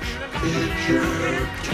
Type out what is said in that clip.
Picture. your